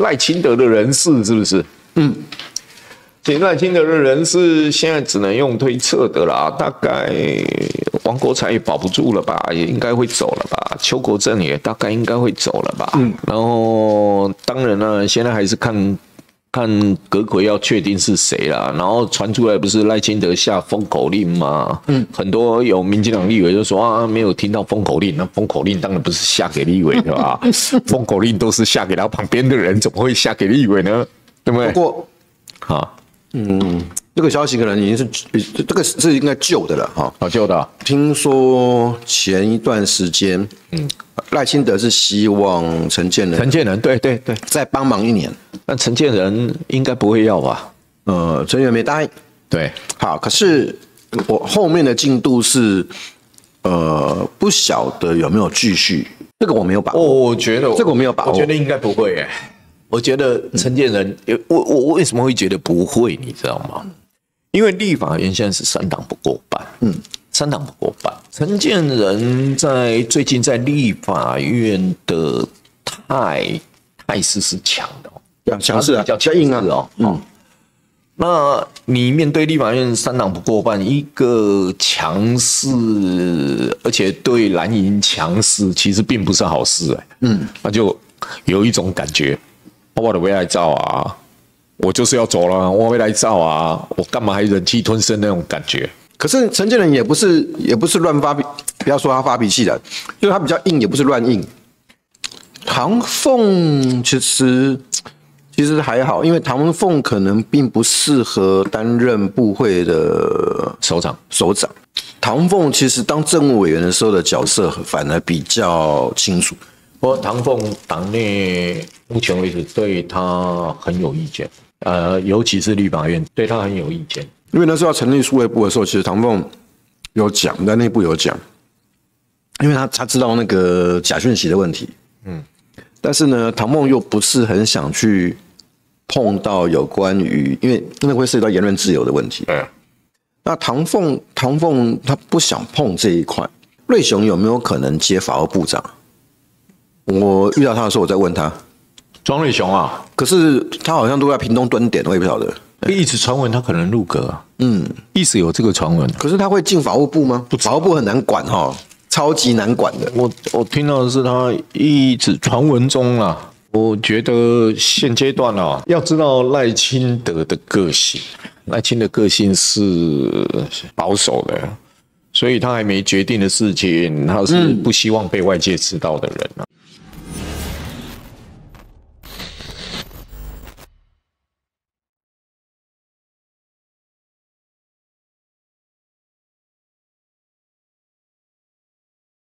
赖清德的人事是不是？嗯，现赖清德的人事现在只能用推测的啦，大概王国才也保不住了吧，也应该会走了吧，邱国正也大概应该会走了吧。嗯，然后当然了，现在还是看。看阁魁要确定是谁啦，然后传出来不是赖清德下封口令吗？嗯，很多有民进党立委就说啊，没有听到封口令，那封口令当然不是下给立委的吧？封口令都是下给他旁边的人，怎么会下给立委呢？对不对？不过，好，嗯。这个消息可能已经是这个是应该旧的了哈，老旧的。听说前一段时间，嗯，赖清德是希望陈建仁，陈建仁对对对，再帮忙一年。那陈建仁应该不会要吧？呃，陈建仁没答应。对，好，可是我后面的进度是，呃，不晓得有没有继续，这个我没有把握。我觉得这个我没有把握，我觉得应该不会诶。我觉得陈建仁，我我我为什么会觉得不会？你知道吗？因为立法院现在是三党不过半，嗯，三党不过半。陈建仁在最近在立法院的态态势是强的，强势啊，比较硬啊，哦，嗯。那你面对立法院三党不过半，一个强势，而且对蓝营强势，其实并不是好事哎，嗯，那就有一种感觉，我的未来照啊。我就是要走了，我未来照啊！我干嘛还忍气吞声那种感觉？可是陈建仁也不是也不是乱发脾，不要说他发脾气的，因为他比较硬，也不是乱硬。唐凤其实其实还好，因为唐凤可能并不适合担任部会的首长。首长，唐凤其实当政务委员的时候的角色反而比较清楚。不过唐凤党内目前为止对他很有意见。呃，尤其是立法院对他很有意见，因为那时候要成立数位部的时候，其实唐凤有讲，在内部有讲，因为他他知道那个假讯息的问题，嗯，但是呢，唐凤又不是很想去碰到有关于，因为那会涉及到言论自由的问题，嗯，那唐凤唐凤他不想碰这一块，瑞雄有没有可能接法务部长？我遇到他的时候，我在问他。庄瑞雄啊，可是他好像都在屏东蹲点，我也不晓得。一直传闻他可能入阁，嗯，一直有这个传闻。可是他会进法务部吗？不，法务部很难管哈，超级难管的。我我听到的是他一直传闻中啊，我觉得现阶段啊，要知道赖清德的个性，赖清的个性是保守的。所以他还没决定的事情，他是不希望被外界知道的人啊。